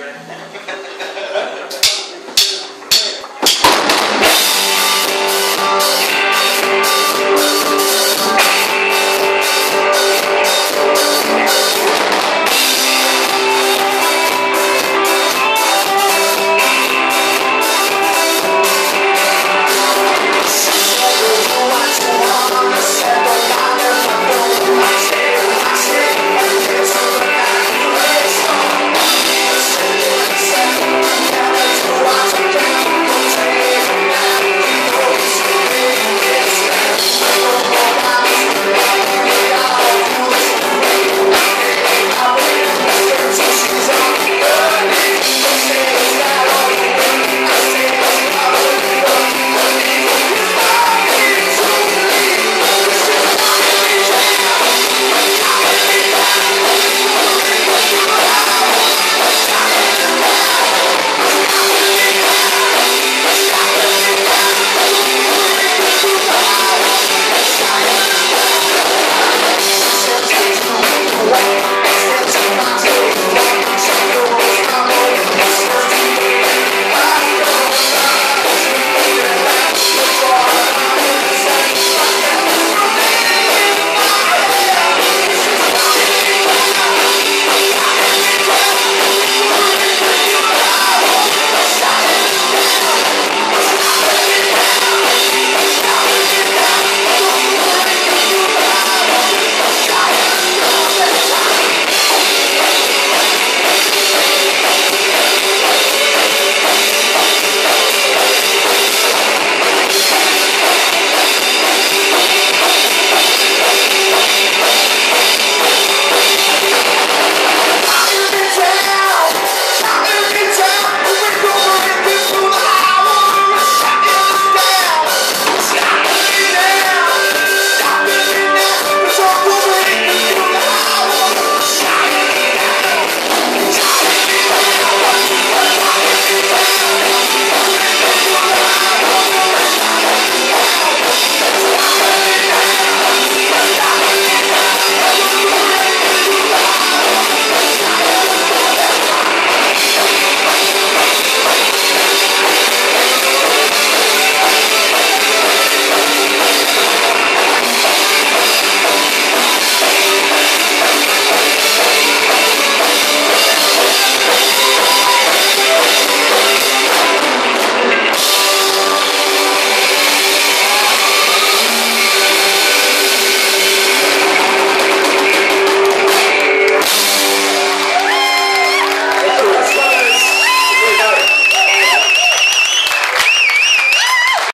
ready?